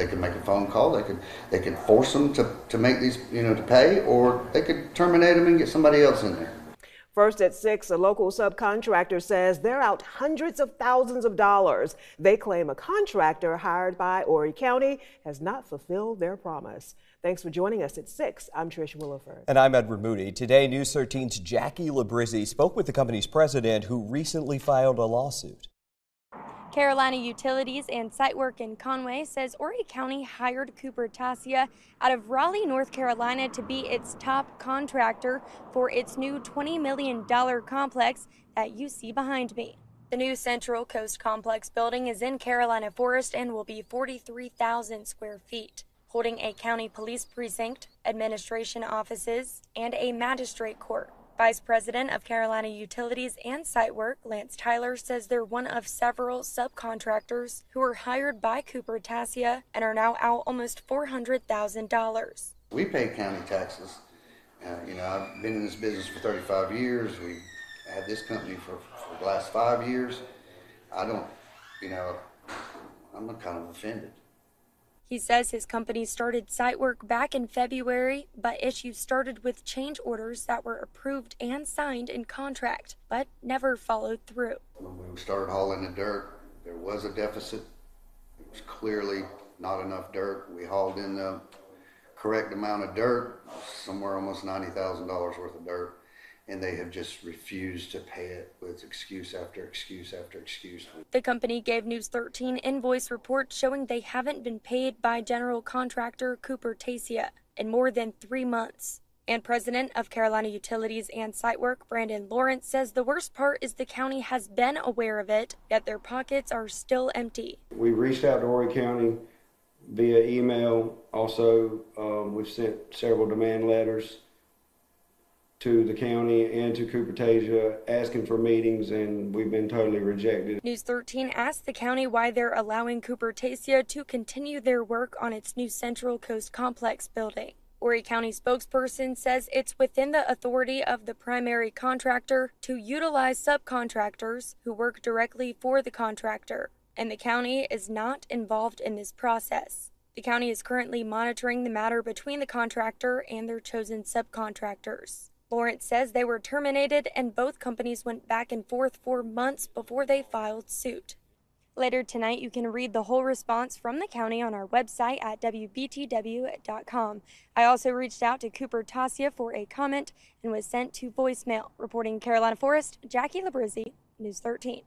they could make a phone call. They could they could force them to, to make these you know to pay, or they could terminate them and get somebody else in there. First at 6, a local subcontractor says they're out hundreds of thousands of dollars. They claim a contractor hired by Horry County has not fulfilled their promise. Thanks for joining us at 6. I'm Trish Williford. And I'm Edward Moody. Today, News 13's Jackie Labrizzi spoke with the company's president who recently filed a lawsuit. Carolina Utilities and Site Work in Conway says Horry County hired Cooper Tasia out of Raleigh, North Carolina to be its top contractor for its new $20 million complex that you see behind me. The new Central Coast Complex building is in Carolina Forest and will be 43,000 square feet, holding a county police precinct, administration offices, and a magistrate court. Vice President of Carolina Utilities and Site Work, Lance Tyler, says they're one of several subcontractors who were hired by Cooper Tasia and are now out almost $400,000. We pay county taxes. Uh, you know, I've been in this business for 35 years. We had this company for, for the last five years. I don't, you know, I'm kind of offended. He says his company started site work back in February, but issues started with change orders that were approved and signed in contract, but never followed through. When we started hauling the dirt, there was a deficit. It was clearly not enough dirt. We hauled in the correct amount of dirt, somewhere almost $90,000 worth of dirt and they have just refused to pay it with excuse after excuse after excuse. The company gave News 13 invoice reports showing they haven't been paid by general contractor Cooper Tasia in more than three months. And president of Carolina Utilities and Site Work, Brandon Lawrence, says the worst part is the county has been aware of it, yet their pockets are still empty. We reached out to Horry County via email. Also, um, we've sent several demand letters to the county and to Cooper Tasia asking for meetings, and we've been totally rejected. News 13 asked the county why they're allowing Cooper Tasia to continue their work on its new Central Coast Complex building. Horry County spokesperson says it's within the authority of the primary contractor to utilize subcontractors who work directly for the contractor, and the county is not involved in this process. The county is currently monitoring the matter between the contractor and their chosen subcontractors. Lawrence says they were terminated and both companies went back and forth for months before they filed suit. Later tonight, you can read the whole response from the county on our website at WBTW.com. I also reached out to Cooper Tasia for a comment and was sent to voicemail. Reporting Carolina Forest, Jackie Labrizzi, News 13.